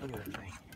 Look at that thing.